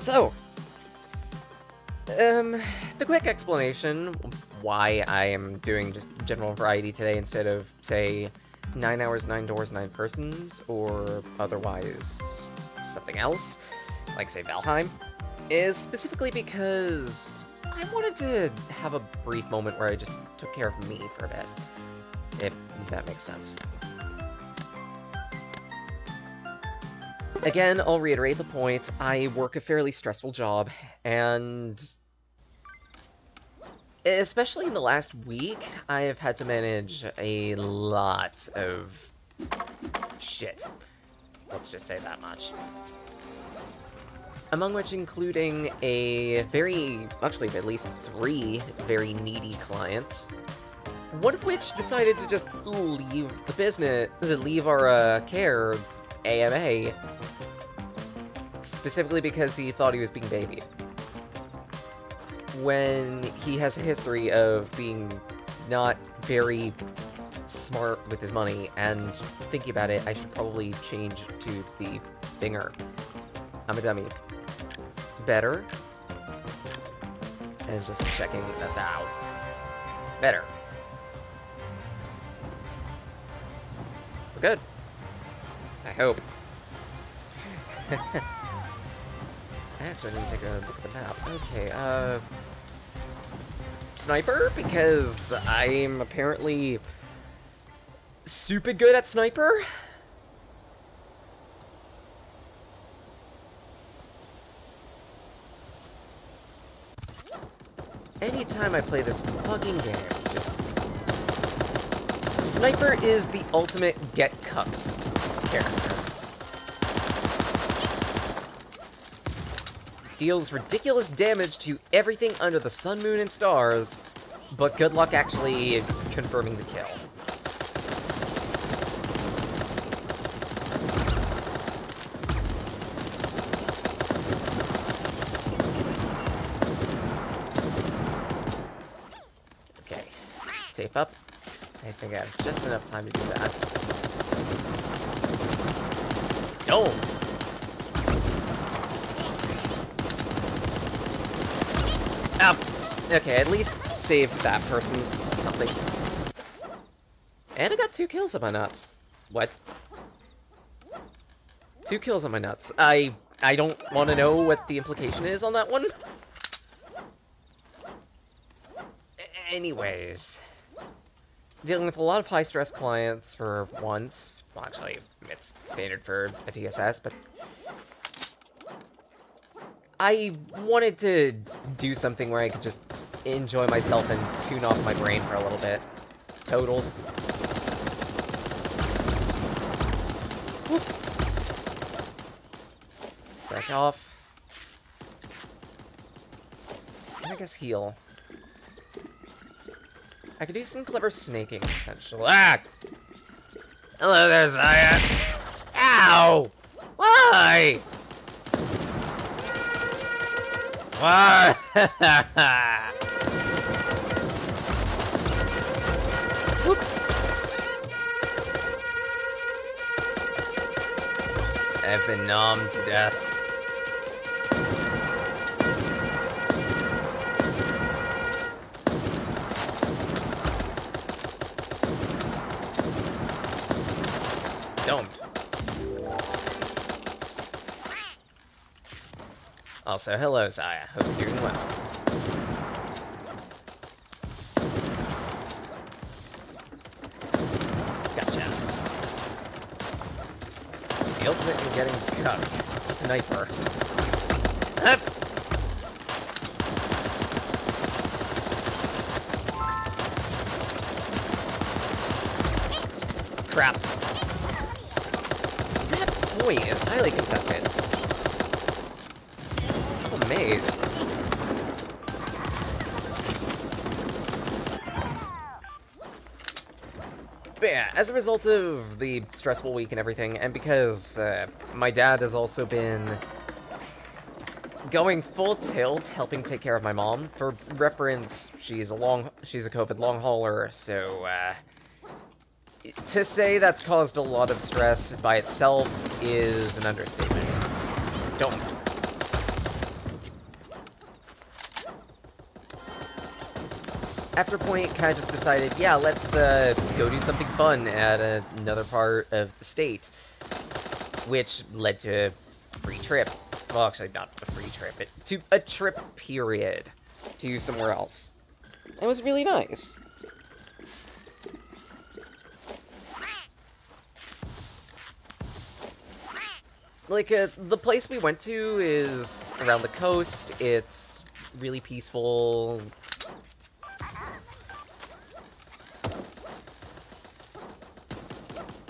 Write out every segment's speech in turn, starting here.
So, um, the quick explanation why I am doing just general variety today instead of, say, 9 hours, 9 doors, 9 persons, or otherwise something else, like, say, Valheim, is specifically because I wanted to have a brief moment where I just took care of me for a bit, if that makes sense. Again, I'll reiterate the point, I work a fairly stressful job, and especially in the last week, I have had to manage a lot of shit. Let's just say that much. Among which including a very, actually at least three very needy clients. One of which decided to just leave the business, leave our uh, care AMA, specifically because he thought he was being babied. When he has a history of being not very smart with his money, and thinking about it, I should probably change to the Binger. I'm a dummy. Better. And just checking that out. Better. I hope. Actually, I didn't take a look at the map. Okay, uh... Sniper? Because I'm apparently... stupid good at Sniper? Anytime I play this fucking game, just... Sniper is the ultimate get-cucked character. Deals ridiculous damage to everything under the sun, moon, and stars, but good luck actually confirming the kill. Okay, tape up. I think I have just enough time to do that. Dome! Ah, okay, at least saved that person something. And I got two kills on my nuts. What? Two kills on my nuts. I I don't want to know what the implication is on that one. Anyways. Dealing with a lot of high-stress clients for once. Well, actually, it's standard for a TSS, but I wanted to do something where I could just enjoy myself and tune off my brain for a little bit. Total. Back off. I guess heal. I could do some clever snaking, potential. Ah! Hello there, Zaya! Ow! Why? Why? I've been numb to death. Also, hello, Zaya. Hope you're doing well. Gotcha. The ultimate in getting cucked. Sniper. Hup. Crap. That point is highly contested. I'm amazed. But yeah, as a result of the stressful week and everything, and because uh, my dad has also been going full tilt helping take care of my mom. For reference, she's a long she's a COVID long hauler, so uh, to say that's caused a lot of stress by itself is an understatement. Don't. After a point, kind of just decided, yeah, let's uh, go do something fun at another part of the state, which led to a free trip. Well, actually, not a free trip, but to a trip period to somewhere else. It was really nice. Like, uh, the place we went to is around the coast. It's really peaceful.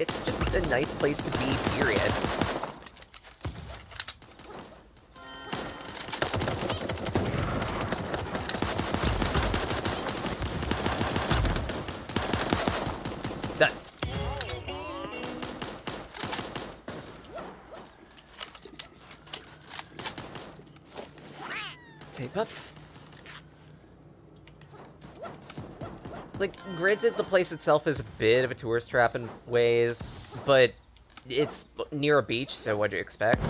It's just a nice place to be, period. Place itself is a bit of a tourist trap in ways, but it's near a beach, so what do you expect?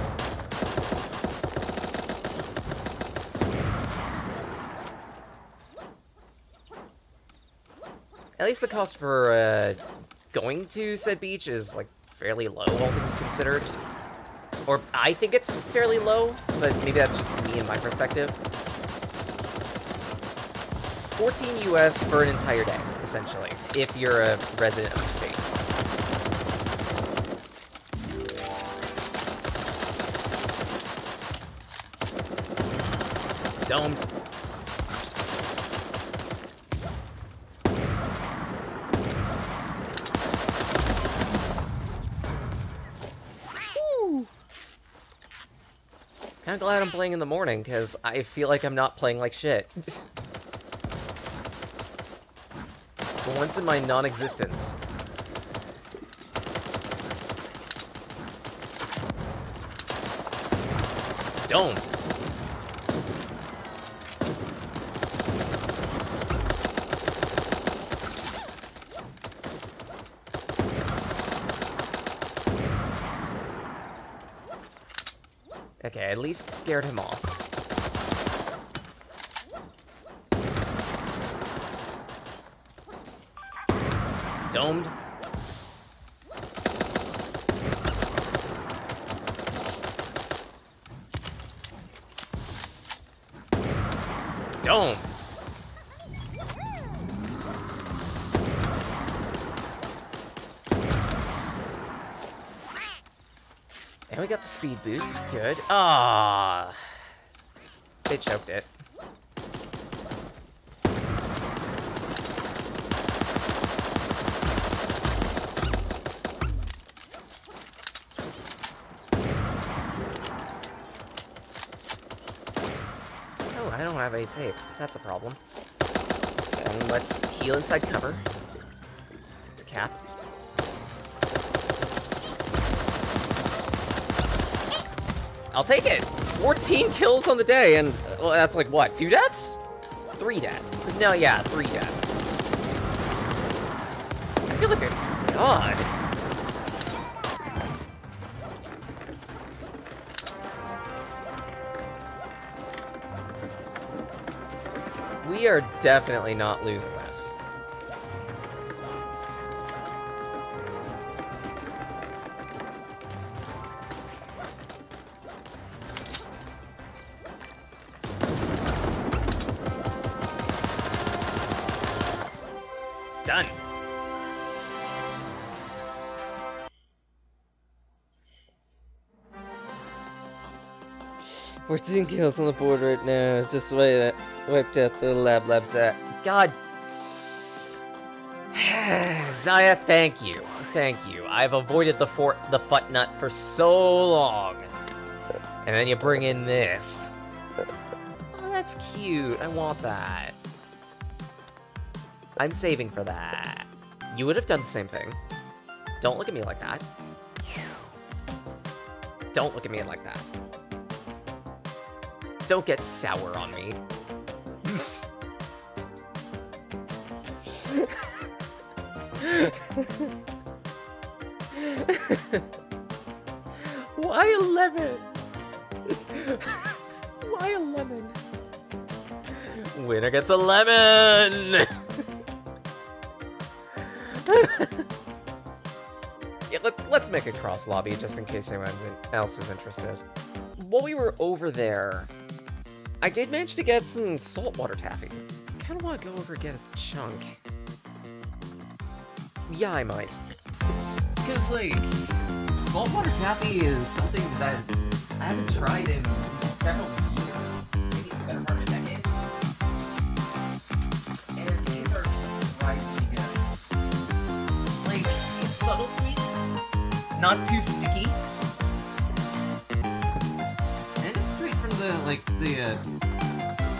At least the cost for uh, going to said beach is like fairly low, all things considered. Or I think it's fairly low, but maybe that's just me and my perspective. 14 US for an entire day, essentially, if you're a resident of the state. Domed. Kinda glad I'm playing in the morning, because I feel like I'm not playing like shit. For once in my non-existence. Dome. Okay, at least scared him off. Domed. Domed. And we got the speed boost. Good. Ah, It choked it. Oh, I don't have any tape. That's a problem. Then let's heal inside cover. Cap. I'll take it! 14 kills on the day, and uh, well, that's like, what, two deaths? Three deaths. No, yeah, three deaths. I feel like a god. We are definitely not losing 14 kills on the board right now. Just wait, uh, wiped out the lab lab dat. God. Zaya, thank you. Thank you. I've avoided the for the fut nut for so long. And then you bring in this. Oh, that's cute. I want that. I'm saving for that. You would have done the same thing. Don't look at me like that. Don't look at me like that. Don't get sour on me. Why 11? Why 11? Winner gets a lemon! yeah, let, let's make a cross lobby just in case anyone else is interested. While we were over there, I did manage to get some saltwater taffy. Kinda wanna go over and get a chunk. Yeah, I might. Because, like, saltwater taffy is something that I haven't tried in several years. And these are subtle sweet, not too sticky. Like, the, uh,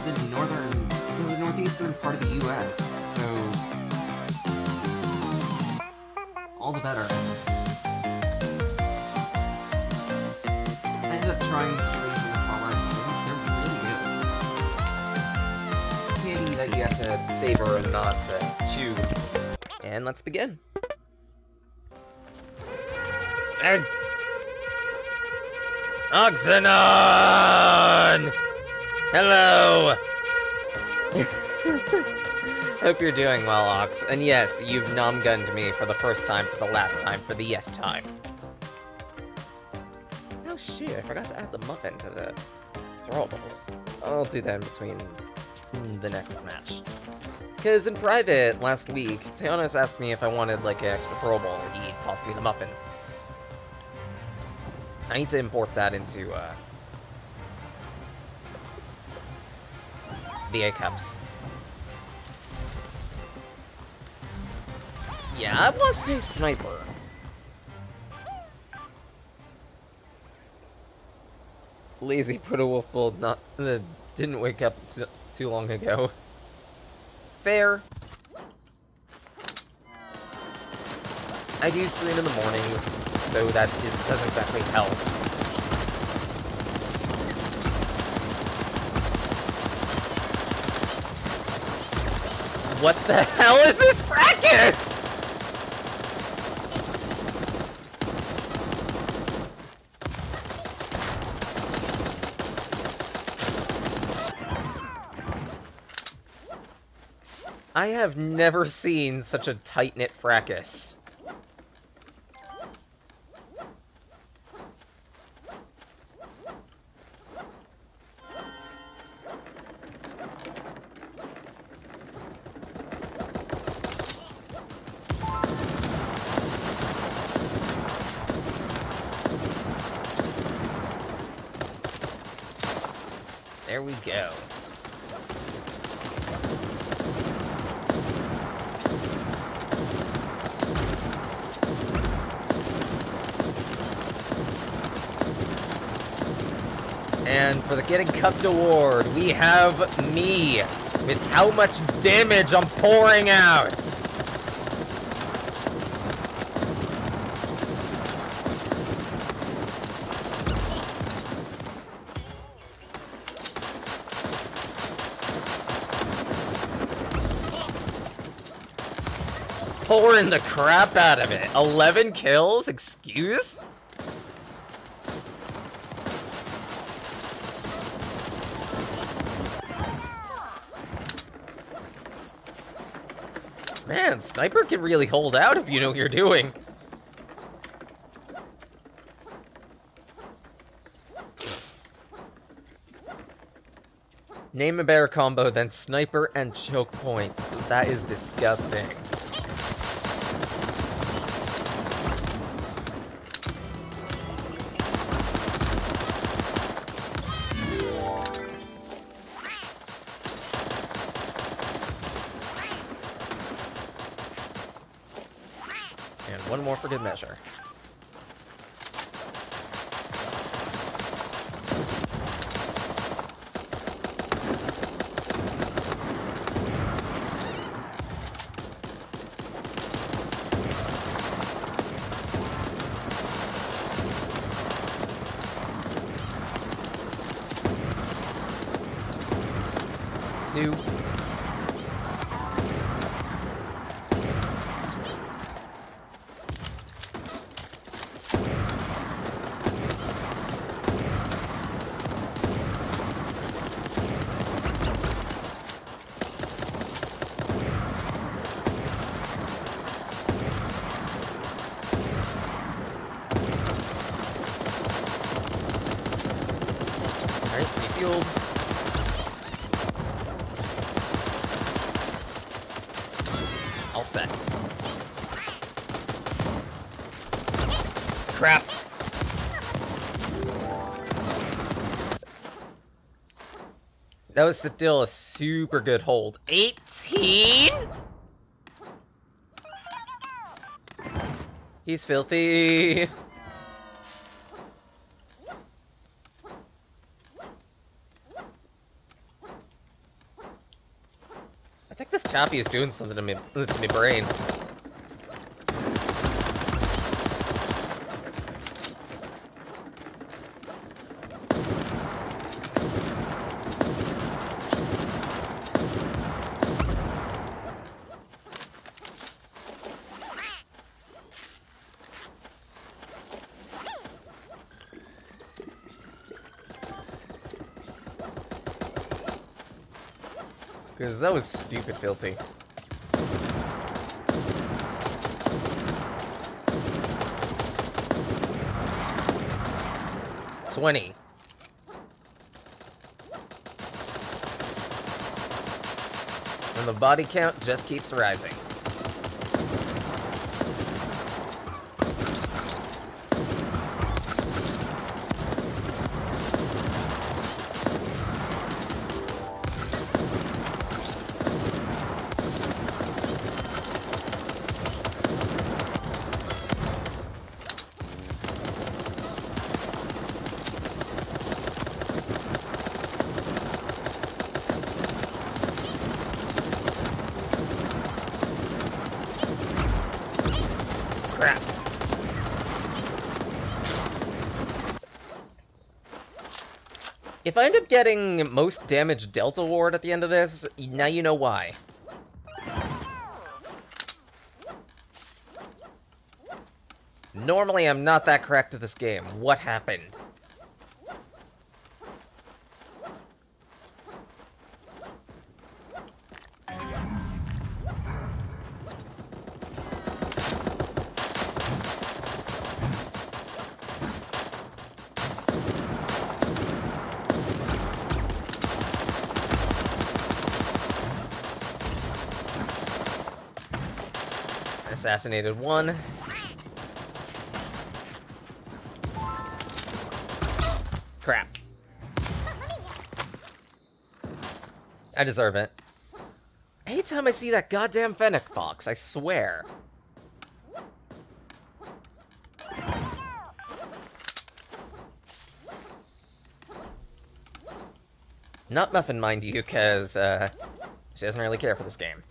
the northern, the northeastern part of the U.S., so... All the better. I ended up trying series in the and they're really good. Candy that you have to savor and not uh, chew. And let's begin. And Oxenon! Hello! Hope you're doing well, Ox. And yes, you've nom-gunned me for the first time, for the last time, for the yes time. Oh shoot, I forgot to add the muffin to the throwables. I'll do that in between the next match. Because in private, last week, Teonis asked me if I wanted, like, an extra throwable, and he tossed me the muffin. I need to import that into, uh... The A-cups. Yeah, I want to stay sniper. Lazy put a wolf bull not uh, didn't wake up too long ago. Fair. I do stream in the mornings, so that is, doesn't exactly help. What the hell is this practice? I have never seen such a tight-knit fracas. Getting award, we have me with how much damage I'm pouring out. Pouring the crap out of it. 11 kills? Excuse? Man, Sniper can really hold out if you know what you're doing. Name a bear combo than Sniper and Choke Points. That is disgusting. For good measure. Two. fueled. All set. Crap. That was still a super good hold. 18? He's filthy. I think this Chappie is doing something to me, to my brain. Because that was stupid filthy. Twenty. And the body count just keeps rising. Crap. If I end up getting most damage Delta Ward at the end of this, now you know why. Normally I'm not that correct at this game. What happened? Assassinated one. Crap. I deserve it. Anytime I see that goddamn Fennec Fox, I swear. Not Muffin, mind you, because, uh, she doesn't really care for this game.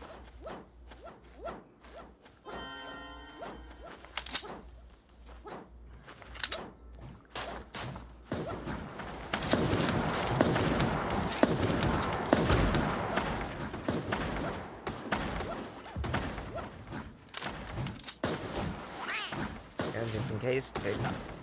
And just in case, take Heal.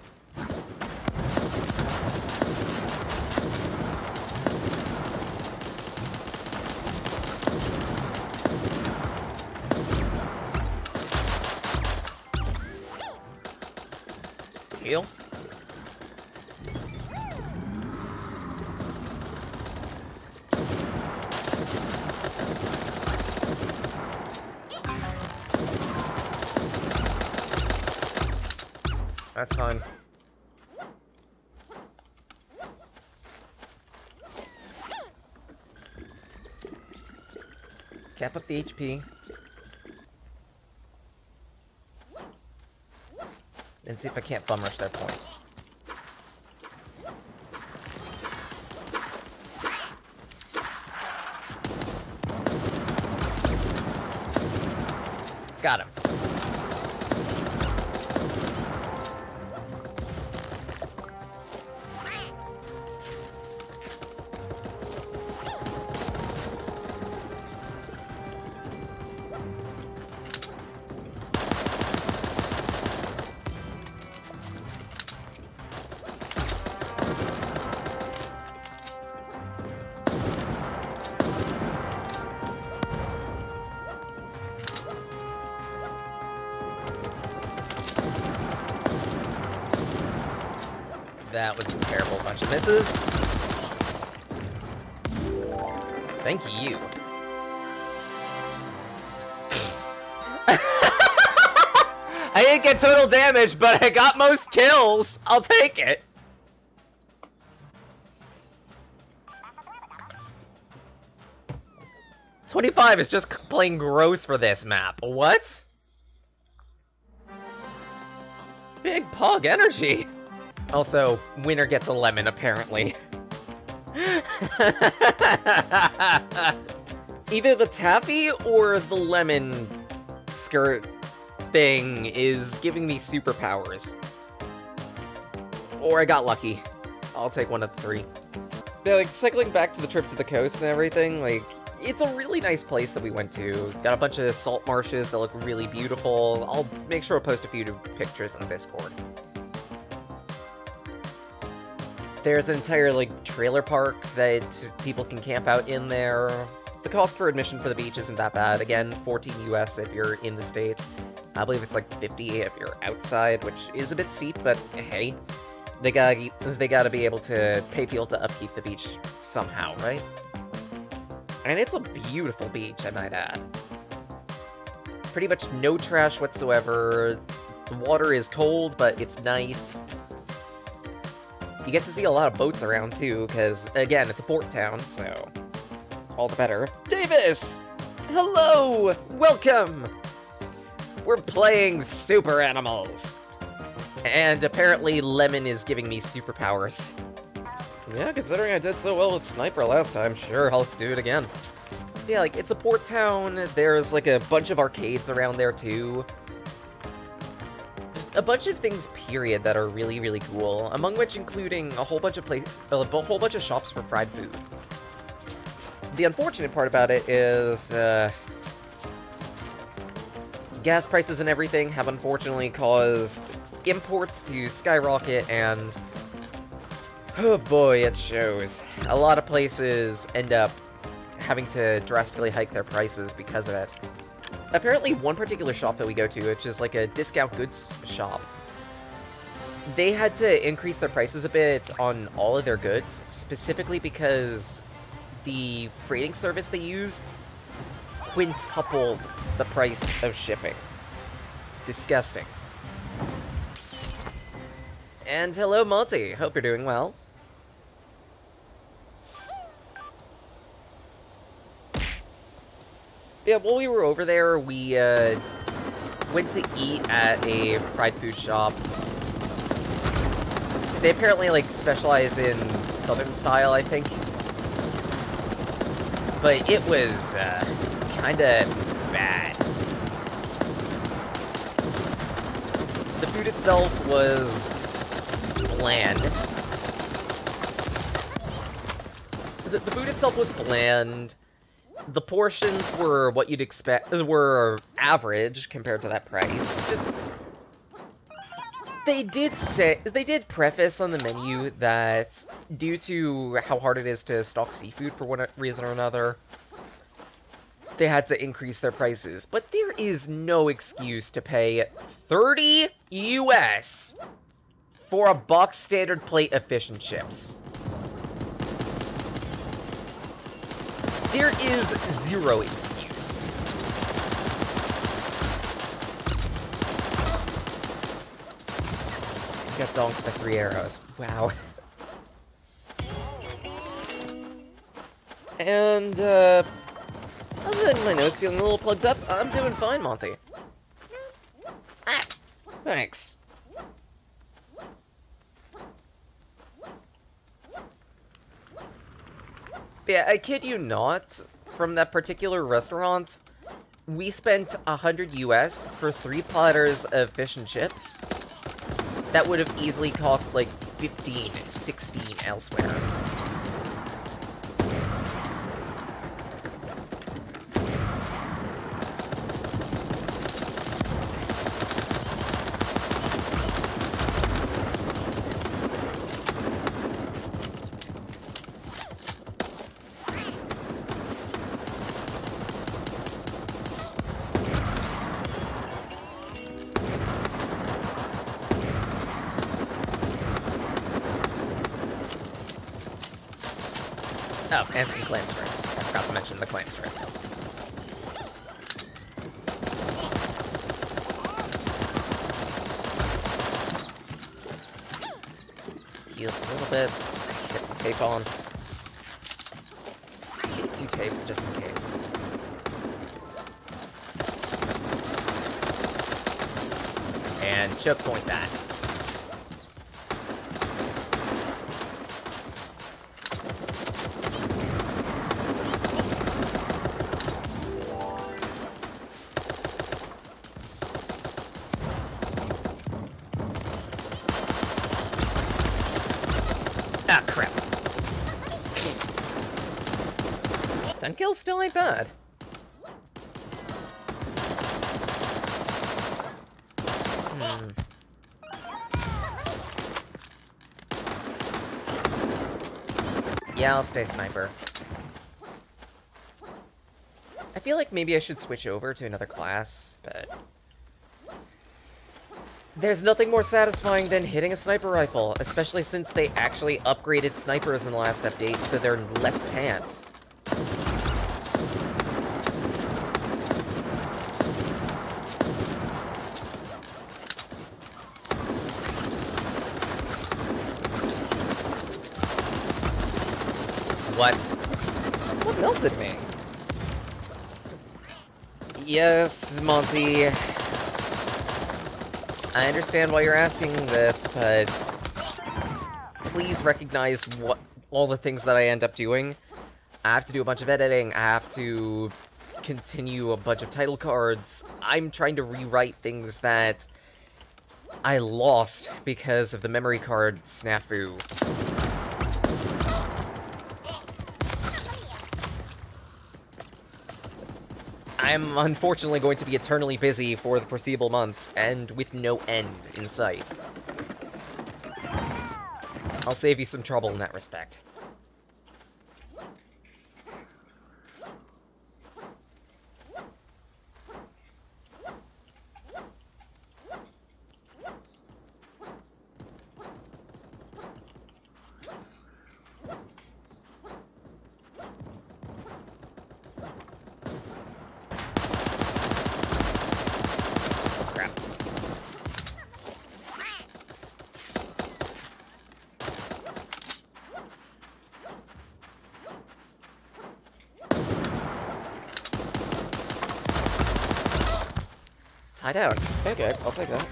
Up the HP. And see if I can't bum rush that point. That was a terrible bunch of misses. Thank you. I didn't get total damage, but I got most kills. I'll take it. Twenty-five is just plain gross for this map. What? Big Pug energy. Also, winner gets a lemon, apparently. Either the taffy or the lemon skirt thing is giving me superpowers. Or I got lucky. I'll take one of the three. Yeah, like, cycling back to the trip to the coast and everything, like, it's a really nice place that we went to. Got a bunch of salt marshes that look really beautiful. I'll make sure to post a few pictures on Discord. There's an entire, like, trailer park that people can camp out in there. The cost for admission for the beach isn't that bad. Again, 14 US if you're in the state. I believe it's like 50 if you're outside, which is a bit steep, but hey. They gotta, they gotta be able to pay people to upkeep the beach somehow, right? And it's a beautiful beach, I might add. Pretty much no trash whatsoever. The water is cold, but it's nice. You get to see a lot of boats around, too, because, again, it's a port town, so... All the better. Davis! Hello! Welcome! We're playing Super Animals! And apparently Lemon is giving me superpowers. Yeah, considering I did so well with Sniper last time, sure, I'll do it again. Yeah, like, it's a port town, there's, like, a bunch of arcades around there, too. A bunch of things, period, that are really, really cool, among which including a whole bunch of places, a whole bunch of shops for fried food. The unfortunate part about it is, uh, gas prices and everything have unfortunately caused imports to skyrocket, and oh boy, it shows. A lot of places end up having to drastically hike their prices because of it. Apparently, one particular shop that we go to, which is like a discount goods shop, they had to increase their prices a bit on all of their goods, specifically because the freighting service they use quintupled the price of shipping. Disgusting. And hello, Monty. Hope you're doing well. Yeah, while we were over there, we uh, went to eat at a fried food shop. They apparently, like, specialize in southern style, I think. But it was, uh, kinda bad. The food itself was bland. The food itself was bland. The portions were what you'd expect, were average compared to that price. Just, they did say, they did preface on the menu that due to how hard it is to stock seafood for one reason or another, they had to increase their prices. But there is no excuse to pay 30 US for a box standard plate of fish and chips. There is zero excuse. Got donked by three arrows. Wow. And, uh, other than my nose feeling a little plugged up, I'm doing fine, Monty. Ah, thanks. Yeah, I kid you not, from that particular restaurant, we spent 100 US for three platters of fish and chips. That would have easily cost like 15, 16 elsewhere. Oh, and some clams first. I forgot to mention the claim strip. Heal a little bit. Get some tape on. Get two tapes just in case. And choke point that. Ah, crap. Ten kills still ain't bad. Hmm. Yeah, I'll stay sniper. I feel like maybe I should switch over to another class, but... There's nothing more satisfying than hitting a sniper rifle, especially since they actually upgraded snipers in the last update, so they're less pants. What? What melted me? Yes, Monty. I understand why you're asking this, but please recognize what all the things that I end up doing. I have to do a bunch of editing. I have to continue a bunch of title cards. I'm trying to rewrite things that I lost because of the memory card snafu. I'm unfortunately going to be eternally busy for the foreseeable months, and with no end in sight. I'll save you some trouble in that respect. Crap. Tie down. Okay, I'll take that.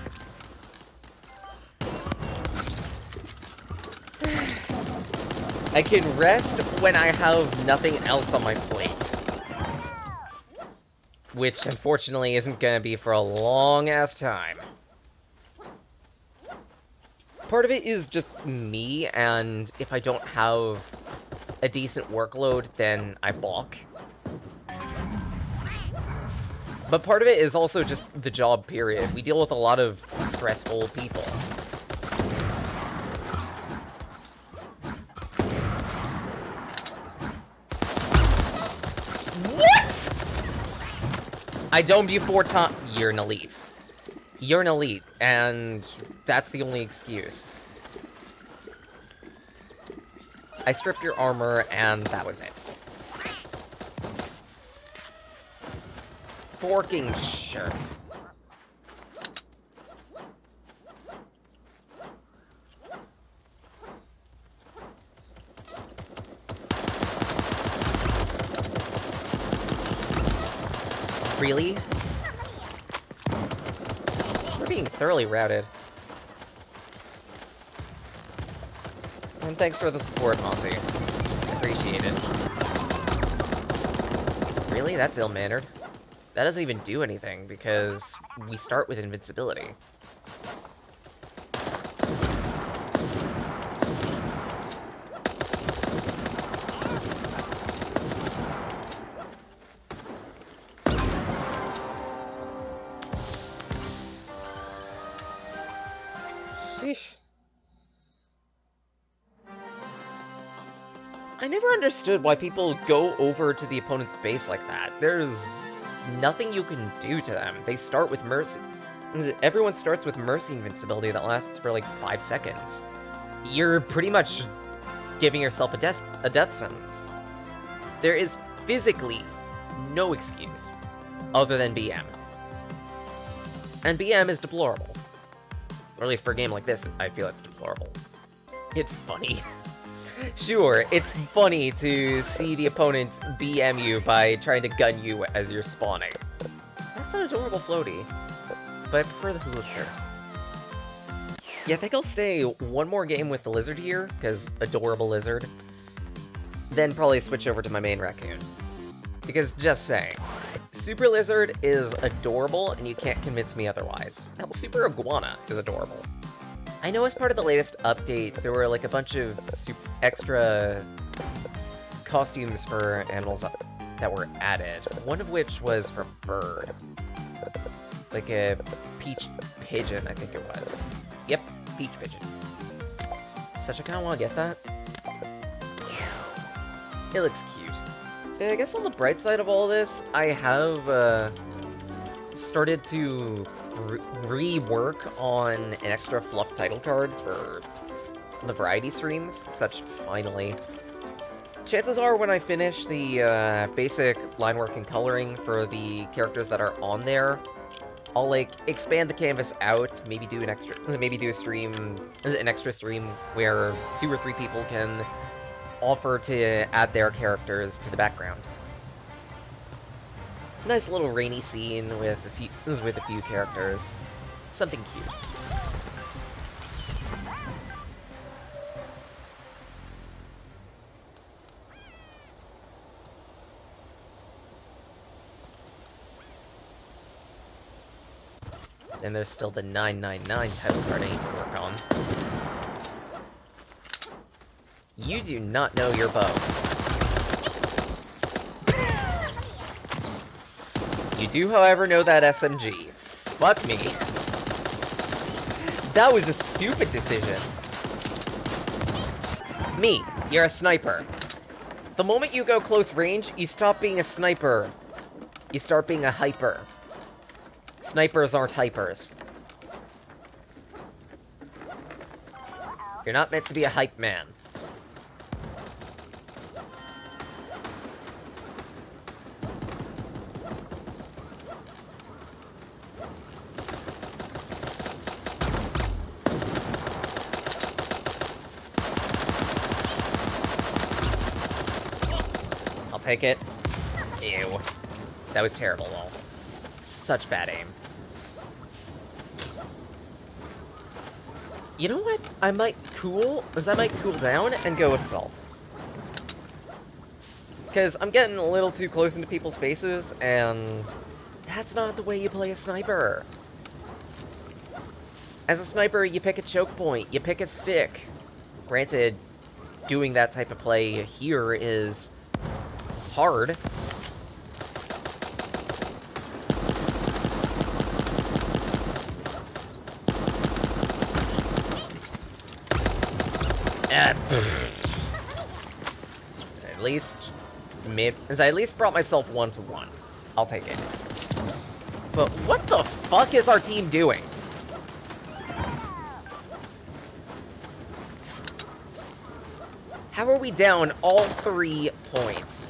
I can rest when I have nothing else on my plate. Which, unfortunately, isn't gonna be for a long-ass time. Part of it is just me, and if I don't have a decent workload, then I balk. But part of it is also just the job period. We deal with a lot of stressful people. What? I domed you four times. You're an elite. You're an elite, and that's the only excuse. I stripped your armor, and that was it. Forking shirt. Really? We're being thoroughly routed. And thanks for the support, Monty. Appreciate it. Really? That's ill-mannered. That doesn't even do anything, because we start with invincibility. I never understood why people go over to the opponent's base like that. There's nothing you can do to them. They start with mercy. Everyone starts with mercy invincibility that lasts for like five seconds. You're pretty much giving yourself a death a death sentence. There is physically no excuse other than BM. And BM is deplorable. Or at least for a game like this, I feel it's deplorable. It's funny. sure, it's funny to see the opponent BM you by trying to gun you as you're spawning. That's an adorable floaty. But I prefer the skirt. Yeah, I think I'll stay one more game with the lizard here, because adorable lizard. Then probably switch over to my main raccoon. Because just saying, Super Lizard is adorable, and you can't convince me otherwise. Hell, Super Iguana is adorable. I know as part of the latest update, there were like a bunch of extra costumes for animals that were added. One of which was for bird. Like a peach pigeon, I think it was. Yep, peach pigeon. Such I kind of want to get that. It looks cute. I guess on the bright side of all this, I have uh, started to rework on an extra fluff title card for the variety streams, such finally. Chances are when I finish the uh, basic line work and coloring for the characters that are on there, I'll like expand the canvas out, maybe do an extra, maybe do a stream, an extra stream where two or three people can offer to add their characters to the background. Nice little rainy scene with a few with a few characters. Something cute. And there's still the 999 title card I need to work on. You do not know your bow. You do, however, know that SMG. Fuck me. That was a stupid decision. Me, you're a sniper. The moment you go close range, you stop being a sniper. You start being a hyper. Snipers aren't hypers. You're not meant to be a hype man. Take it. Ew. That was terrible, lol. Such bad aim. You know what? I might cool, is I might cool down and go Assault. Because I'm getting a little too close into people's faces, and that's not the way you play a sniper. As a sniper, you pick a choke point, you pick a stick. Granted, doing that type of play here is hard, at least, mid. I at least brought myself one to one. I'll take it. But what the fuck is our team doing? How are we down all three points?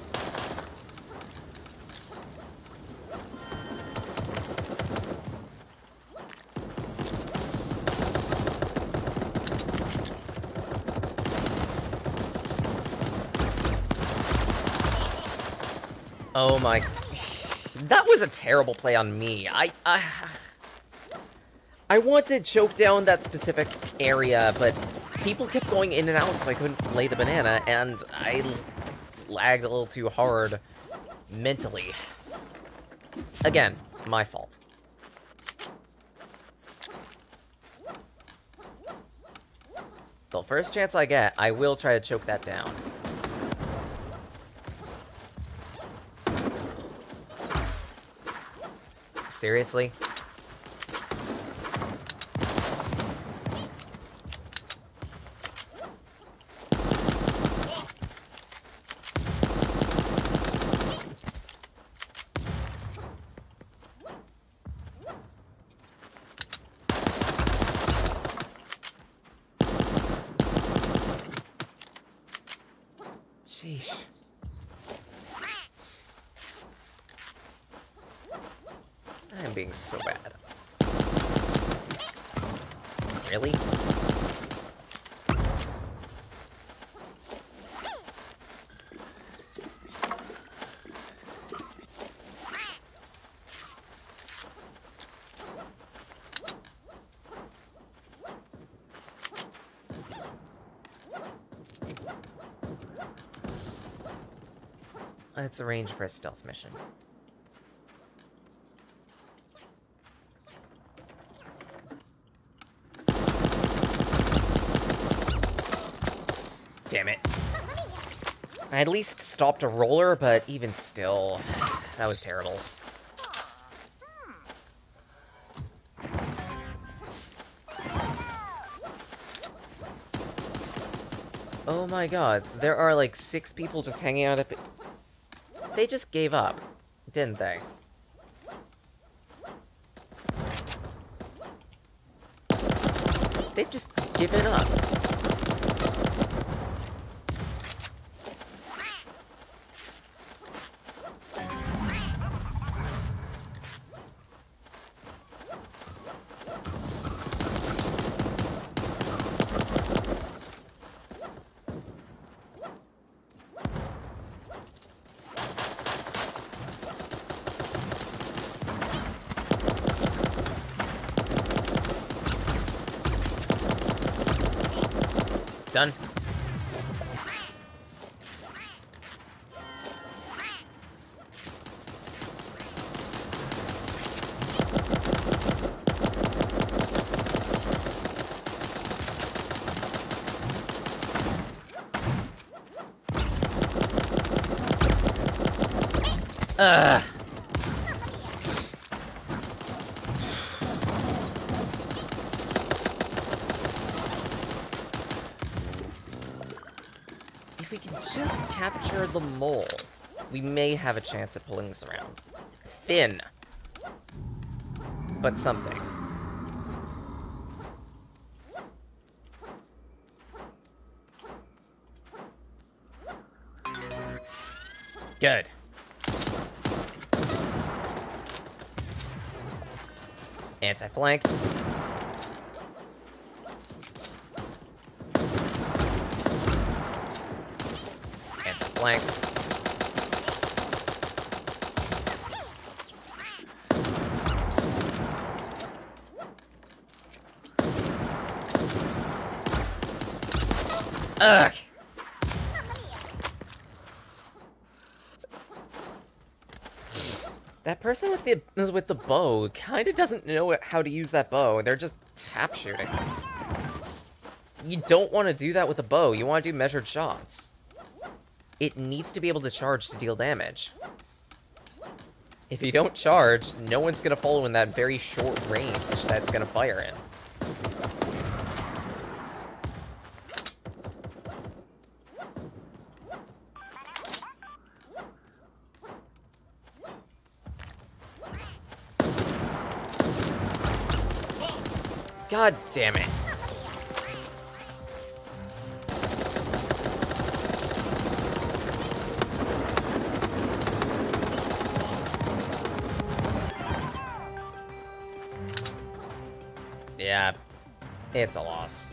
Oh my... That was a terrible play on me. I... I, I wanted to choke down that specific area, but people kept going in and out, so I couldn't lay the banana, and I lagged a little too hard mentally. Again, my fault. The first chance I get, I will try to choke that down. Seriously? Sheesh. being so bad. Really? Let's arrange for a stealth mission. Damn it. I at least stopped a roller, but even still, that was terrible. Oh my god, so there are like six people just hanging out at... They just gave up, didn't they? They've just given up. Ugh. If we can just capture the mole, we may have a chance at pulling this around. Thin. But something. Good. Anti-flanked. Anti-flank. Ugh! That person with the with the bow kind of doesn't know how to use that bow. They're just tap shooting. You don't want to do that with a bow. You want to do measured shots. It needs to be able to charge to deal damage. If you don't charge, no one's going to follow in that very short range that's going to fire in. God damn it. Yeah, it's a loss.